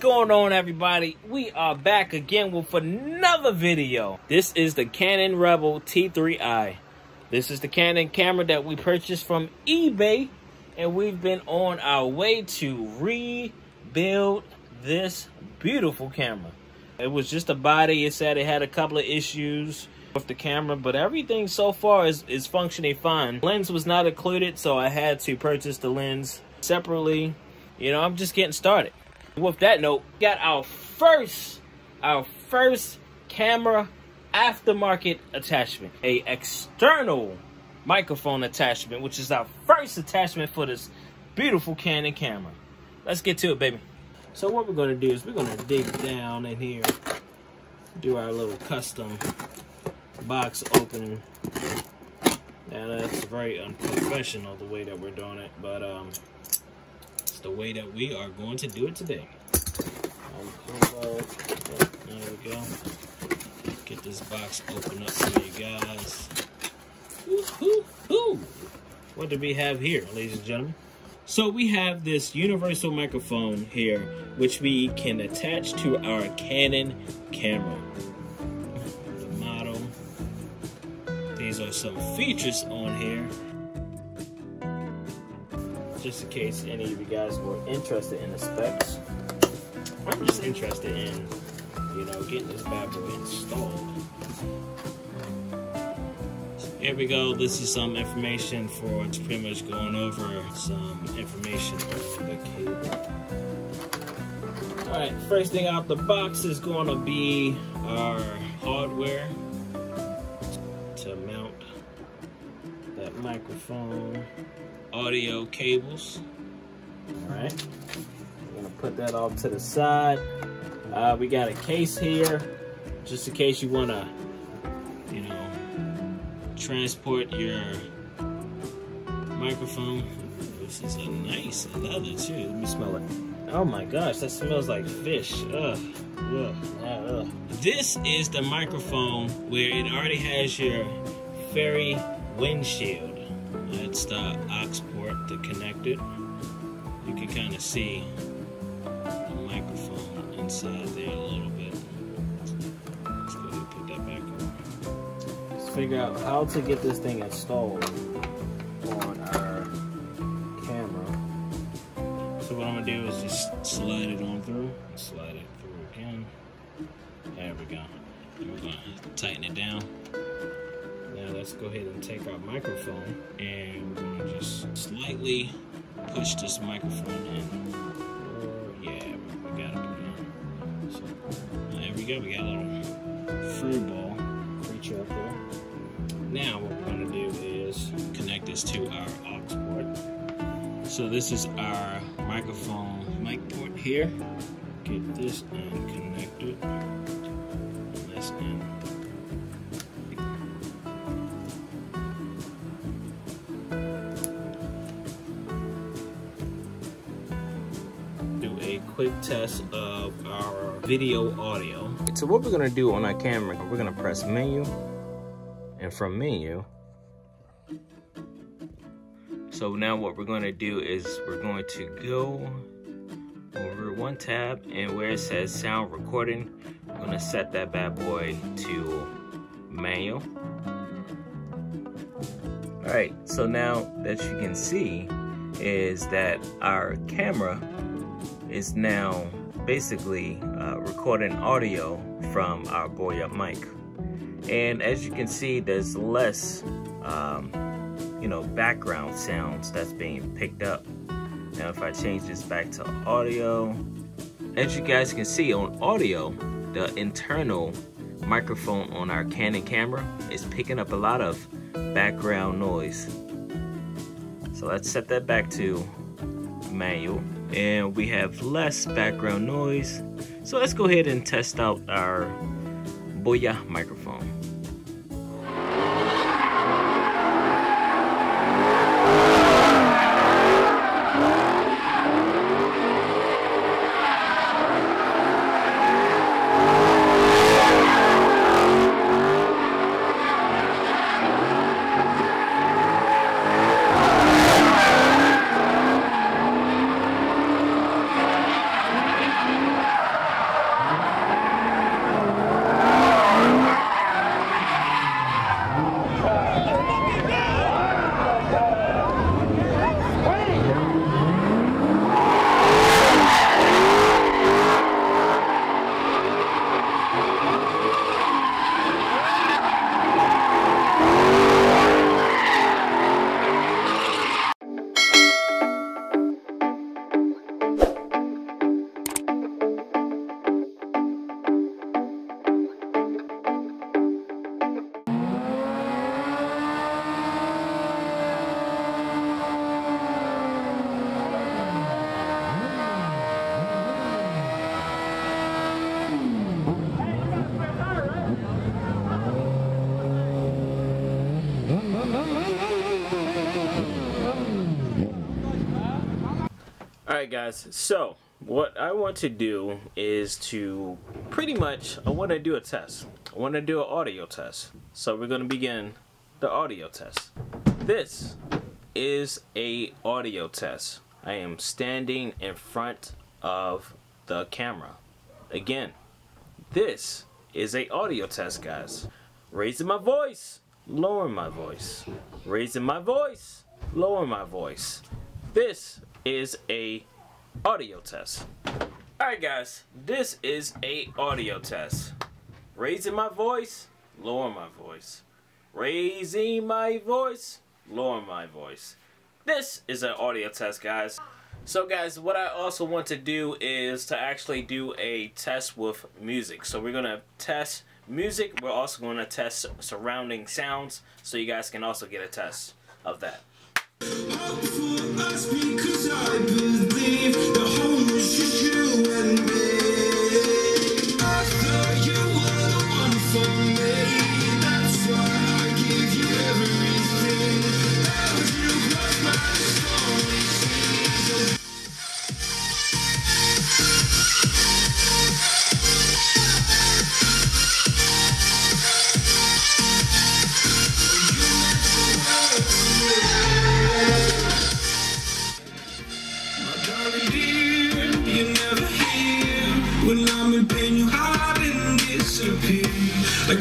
going on everybody? We are back again with another video. This is the Canon Rebel T3i. This is the Canon camera that we purchased from eBay and we've been on our way to rebuild this beautiful camera. It was just a body. It said it had a couple of issues with the camera, but everything so far is, is functioning fine. Lens was not included, so I had to purchase the lens separately. You know, I'm just getting started. With that note, got our first, our first camera aftermarket attachment, a external microphone attachment, which is our first attachment for this beautiful Canon camera. Let's get to it, baby. So what we're gonna do is we're gonna dig down in here, do our little custom box opening. Now that's very unprofessional the way that we're doing it, but um, the way that we are going to do it today. Um, there we go. Get this box open up for you guys. What do we have here, ladies and gentlemen? So we have this universal microphone here, which we can attach to our Canon camera. The model. These are some features on here. Just in case any of you guys were interested in the specs. I'm just interested in, you know, getting this bad boy installed. Here we go. This is some information for it's pretty much going over some information on the cable. Alright, first thing out the box is going to be our hardware that microphone, audio cables. Alright, we're going to put that off to the side. Uh, we got a case here, just in case you want to, you know, transport your microphone. This is a nice leather too. Let me smell it. Oh my gosh, that smells like fish. Ugh. Ugh. Ugh. This is the microphone where it already has your fairy windshield. That's the aux port to connect it. You can kind of see the microphone inside there a little bit. Let's go ahead and put that back on. Let's figure out how to get this thing installed on our camera. So what I'm gonna do is just slide it on through, slide it through again. There we go. And we're gonna tighten it down. Let's go ahead and take our microphone and we're gonna just slightly push this microphone in. Or, yeah, we got it again. So there we go. We got a little free ball creature up there. Now what we're gonna do is connect this to our aux port. So this is our microphone mic port here. Get this and connect it. Quick test of our video audio. So what we're gonna do on our camera, we're gonna press menu, and from menu, so now what we're to do is we're going to go over one tab and where it says sound recording, we're to set that bad boy to manual. All right, so now that you can see is that our camera is now basically uh, recording audio from our Boya mic. And as you can see, there's less um, you know, background sounds that's being picked up. Now, if I change this back to audio, as you guys can see on audio, the internal microphone on our Canon camera is picking up a lot of background noise. So let's set that back to manual and we have less background noise. So let's go ahead and test out our Boya microphone. Guys, so what I want to do is to pretty much, I want to do a test. I want to do an audio test. So we're going to begin the audio test. This is a audio test. I am standing in front of the camera. Again, this is a audio test guys. Raising my voice, lowering my voice. Raising my voice, lowering my voice. This is a audio test. Alright guys, this is a audio test. Raising my voice, lowering my voice. Raising my voice, lowering my voice. This is an audio test guys. So guys, what I also want to do is to actually do a test with music. So we're going to test music. We're also going to test surrounding sounds so you guys can also get a test of that. Like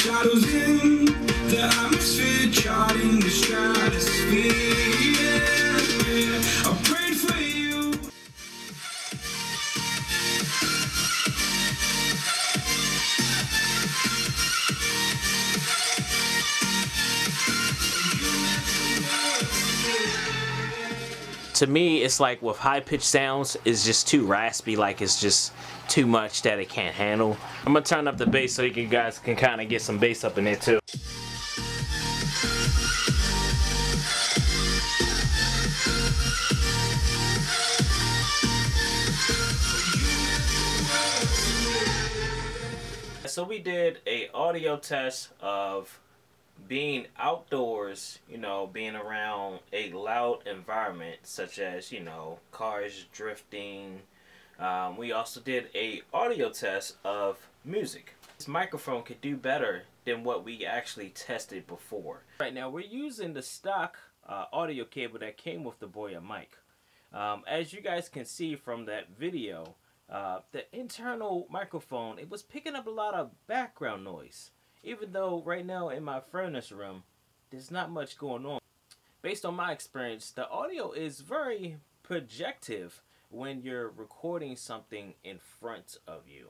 shadows in to me, it's like with high pitched sounds, it's just too raspy. Like it's just too much that it can't handle. I'm gonna turn up the bass so you guys can kind of get some bass up in there too. So we did a audio test of being outdoors, you know, being around a loud environment such as, you know, cars drifting. Um, we also did a audio test of music. This microphone could do better than what we actually tested before. Right now we're using the stock uh, audio cable that came with the Boya mic. Um, as you guys can see from that video, uh, the internal microphone, it was picking up a lot of background noise. Even though right now in my furnace room, there's not much going on. Based on my experience, the audio is very projective when you're recording something in front of you.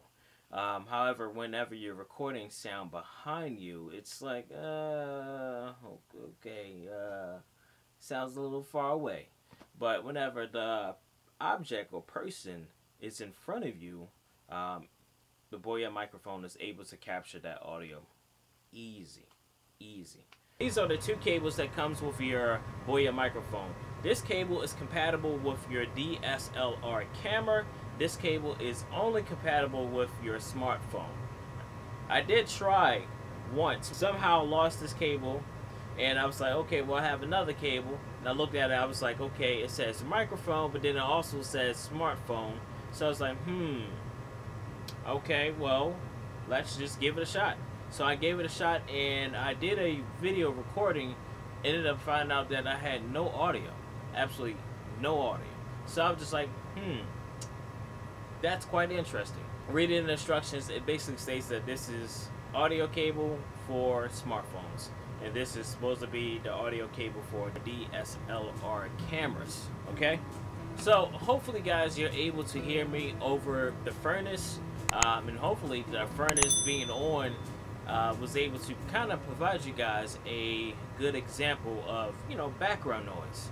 Um, however, whenever you're recording sound behind you, it's like, uh, okay, uh, sounds a little far away. But whenever the object or person is in front of you, um, the Boya microphone is able to capture that audio easy. Easy. These are the two cables that comes with your Boya microphone. This cable is compatible with your DSLR camera. This cable is only compatible with your smartphone. I did try once. Somehow lost this cable and I was like okay well I have another cable. And I looked at it I was like okay it says microphone but then it also says smartphone. So I was like hmm okay well let's just give it a shot so I gave it a shot and I did a video recording. Ended up finding out that I had no audio. Absolutely no audio. So I was just like, hmm, that's quite interesting. Reading the instructions, it basically states that this is audio cable for smartphones. And this is supposed to be the audio cable for DSLR cameras. Okay? So hopefully guys, you're able to hear me over the furnace. Um, and hopefully the furnace being on uh, was able to kind of provide you guys a good example of, you know, background noise.